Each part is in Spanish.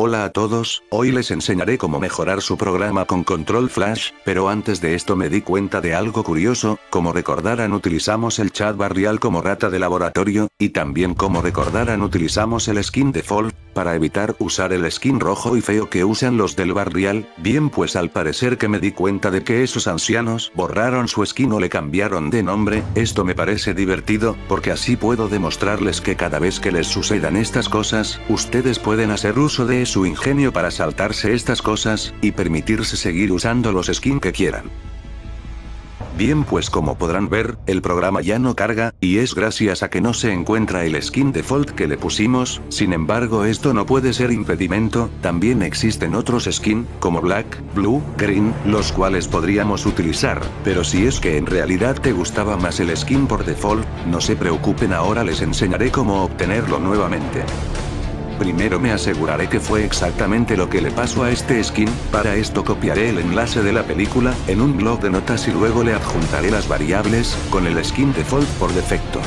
Hola a todos, hoy les enseñaré cómo mejorar su programa con control flash, pero antes de esto me di cuenta de algo curioso, como recordarán utilizamos el chat barrial como rata de laboratorio, y también como recordarán utilizamos el skin default, para evitar usar el skin rojo y feo que usan los del barrial, bien pues al parecer que me di cuenta de que esos ancianos borraron su skin o le cambiaron de nombre, esto me parece divertido, porque así puedo demostrarles que cada vez que les sucedan estas cosas, ustedes pueden hacer uso de su ingenio para saltarse estas cosas, y permitirse seguir usando los skins que quieran. Bien pues como podrán ver, el programa ya no carga, y es gracias a que no se encuentra el skin default que le pusimos, sin embargo esto no puede ser impedimento, también existen otros skins, como black, blue, green, los cuales podríamos utilizar, pero si es que en realidad te gustaba más el skin por default, no se preocupen ahora les enseñaré cómo obtenerlo nuevamente. Primero me aseguraré que fue exactamente lo que le pasó a este skin, para esto copiaré el enlace de la película, en un blog de notas y luego le adjuntaré las variables, con el skin default por defecto.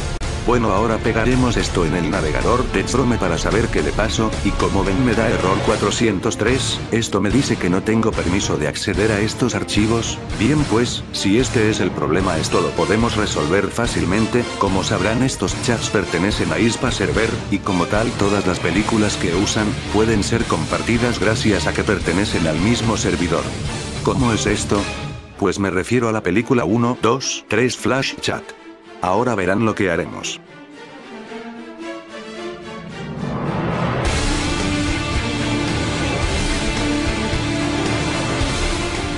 Bueno ahora pegaremos esto en el navegador de Chrome para saber qué le pasó, y como ven me da error 403, esto me dice que no tengo permiso de acceder a estos archivos, bien pues, si este es el problema esto lo podemos resolver fácilmente, como sabrán estos chats pertenecen a ISPA Server, y como tal todas las películas que usan, pueden ser compartidas gracias a que pertenecen al mismo servidor. ¿Cómo es esto? Pues me refiero a la película 1, 2, 3 Flash Chat. Ahora verán lo que haremos.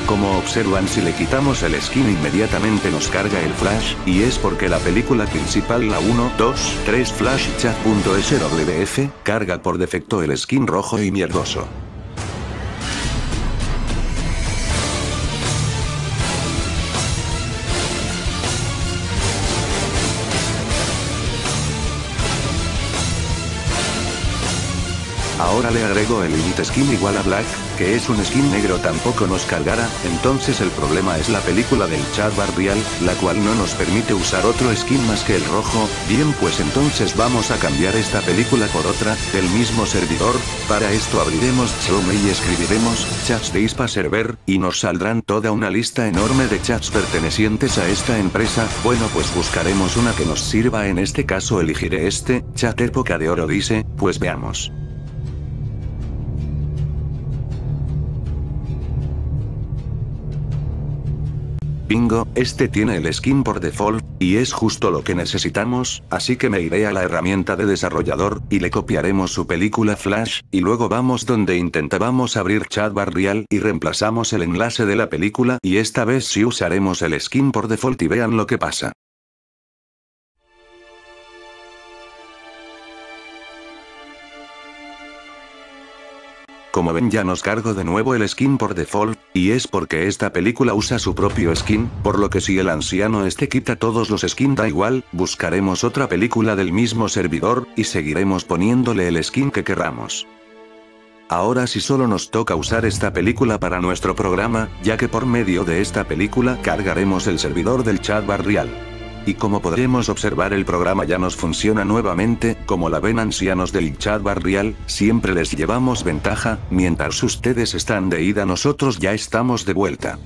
Como observan si le quitamos el skin inmediatamente nos carga el flash, y es porque la película principal la 1, 2, 3 Flash Chat.swf, carga por defecto el skin rojo y mierdoso. Ahora le agrego el Elite Skin igual a Black, que es un skin negro tampoco nos cargará, entonces el problema es la película del chat barrial, la cual no nos permite usar otro skin más que el rojo, bien pues entonces vamos a cambiar esta película por otra, del mismo servidor, para esto abriremos Chrome y escribiremos, chats de ISPA server, y nos saldrán toda una lista enorme de chats pertenecientes a esta empresa, bueno pues buscaremos una que nos sirva. En este caso elegiré este, chat época de oro dice, pues veamos. Este tiene el skin por default, y es justo lo que necesitamos, así que me iré a la herramienta de desarrollador, y le copiaremos su película Flash, y luego vamos donde intentábamos abrir chat barrial y reemplazamos el enlace de la película y esta vez sí usaremos el skin por default y vean lo que pasa. Como ven ya nos cargo de nuevo el skin por default, y es porque esta película usa su propio skin, por lo que si el anciano este quita todos los skins da igual, buscaremos otra película del mismo servidor, y seguiremos poniéndole el skin que querramos. Ahora sí solo nos toca usar esta película para nuestro programa, ya que por medio de esta película cargaremos el servidor del chat barrial. Y como podremos observar el programa ya nos funciona nuevamente, como la ven ancianos del chat barrial, siempre les llevamos ventaja, mientras ustedes están de ida nosotros ya estamos de vuelta.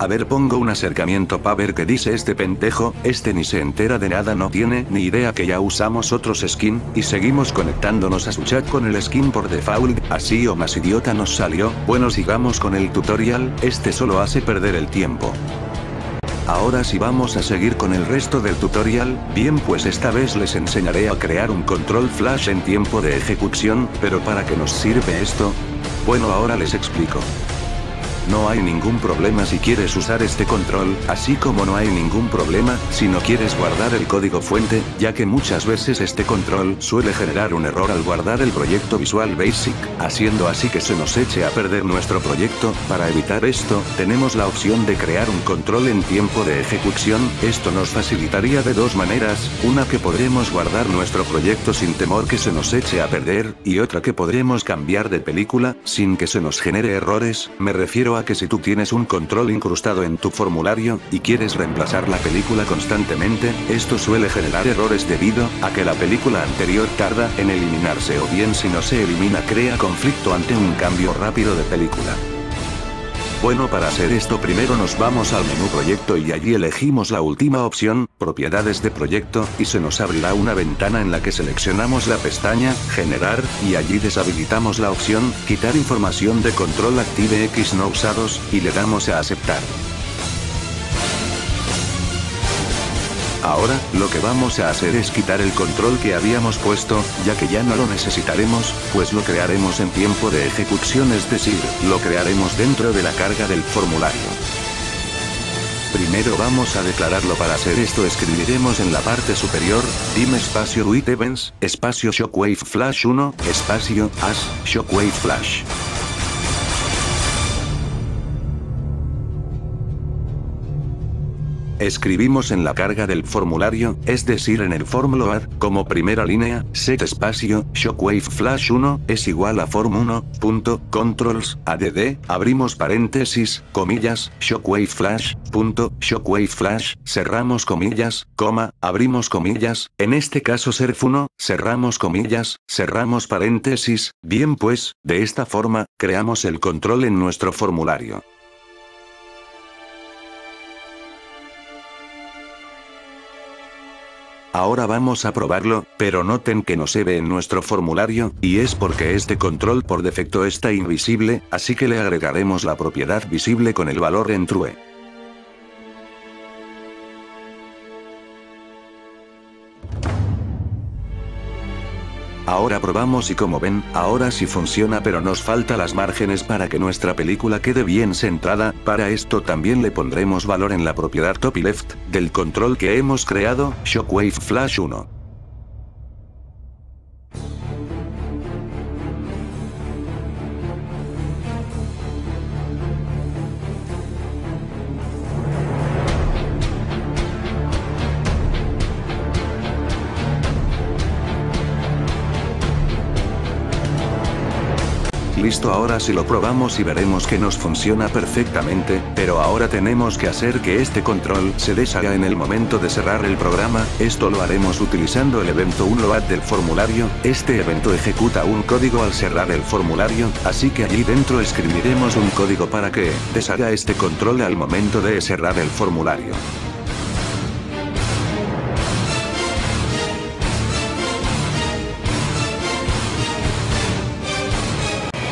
A ver pongo un acercamiento pa' ver qué dice este pendejo, este ni se entera de nada no tiene ni idea que ya usamos otros skin, y seguimos conectándonos a su chat con el skin por default, así o más idiota nos salió, bueno sigamos con el tutorial, este solo hace perder el tiempo. Ahora sí vamos a seguir con el resto del tutorial, bien pues esta vez les enseñaré a crear un control flash en tiempo de ejecución, pero ¿para qué nos sirve esto? Bueno ahora les explico. No hay ningún problema si quieres usar este control, así como no hay ningún problema si no quieres guardar el código fuente, ya que muchas veces este control suele generar un error al guardar el proyecto Visual Basic, haciendo así que se nos eche a perder nuestro proyecto. Para evitar esto, tenemos la opción de crear un control en tiempo de ejecución, esto nos facilitaría de dos maneras, una que podremos guardar nuestro proyecto sin temor que se nos eche a perder, y otra que podremos cambiar de película, sin que se nos genere errores, me refiero a que si tú tienes un control incrustado en tu formulario, y quieres reemplazar la película constantemente, esto suele generar errores debido a que la película anterior tarda en eliminarse o bien si no se elimina crea conflicto ante un cambio rápido de película. Bueno para hacer esto primero nos vamos al menú proyecto y allí elegimos la última opción, propiedades de proyecto, y se nos abrirá una ventana en la que seleccionamos la pestaña, generar, y allí deshabilitamos la opción, quitar información de control active X no usados, y le damos a aceptar. Ahora, lo que vamos a hacer es quitar el control que habíamos puesto, ya que ya no lo necesitaremos, pues lo crearemos en tiempo de ejecución es decir, lo crearemos dentro de la carga del formulario. Primero vamos a declararlo para hacer esto escribiremos en la parte superior, dim espacio with events, espacio shockwave flash 1, espacio, as, shockwave flash. Escribimos en la carga del formulario, es decir en el formulo como primera línea, set espacio, shockwave flash 1, es igual a form 1, punto, controls, add, abrimos paréntesis, comillas, shockwave flash, punto, shockwave flash, cerramos comillas, coma, abrimos comillas, en este caso serf 1, cerramos comillas, cerramos paréntesis, bien pues, de esta forma, creamos el control en nuestro formulario. Ahora vamos a probarlo, pero noten que no se ve en nuestro formulario, y es porque este control por defecto está invisible, así que le agregaremos la propiedad visible con el valor en true. Ahora probamos y como ven, ahora sí funciona pero nos falta las márgenes para que nuestra película quede bien centrada, para esto también le pondremos valor en la propiedad top y left, del control que hemos creado, Shockwave Flash 1. Listo ahora si lo probamos y veremos que nos funciona perfectamente, pero ahora tenemos que hacer que este control se deshaga en el momento de cerrar el programa, esto lo haremos utilizando el evento unload del formulario, este evento ejecuta un código al cerrar el formulario, así que allí dentro escribiremos un código para que deshaga este control al momento de cerrar el formulario.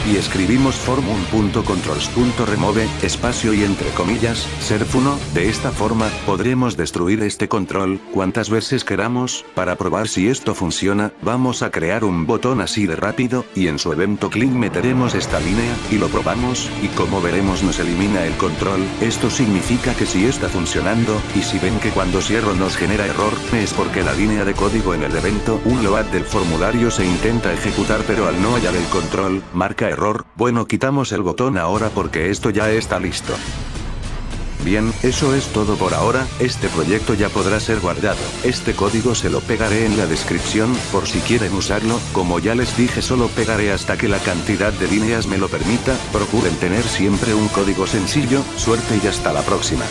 Y escribimos form1.controls.remove, espacio y entre comillas, serf1, de esta forma, podremos destruir este control, cuantas veces queramos, para probar si esto funciona, vamos a crear un botón así de rápido, y en su evento click meteremos esta línea, y lo probamos, y como veremos nos elimina el control, esto significa que si está funcionando, y si ven que cuando cierro nos genera error, es porque la línea de código en el evento unload del formulario se intenta ejecutar pero al no hallar el control, marca error bueno quitamos el botón ahora porque esto ya está listo. Bien, eso es todo por ahora, este proyecto ya podrá ser guardado, este código se lo pegaré en la descripción, por si quieren usarlo, como ya les dije solo pegaré hasta que la cantidad de líneas me lo permita, procuren tener siempre un código sencillo, suerte y hasta la próxima.